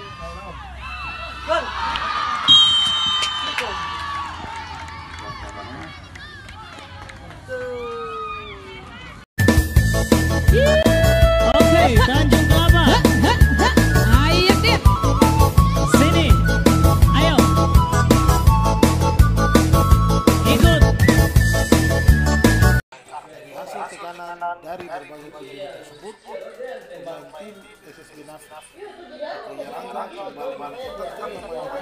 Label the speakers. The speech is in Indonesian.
Speaker 1: Oh, no.
Speaker 2: tekanan dari berbagai pihak tersebut kembali tim SSB Nafas Rangka kembali kembali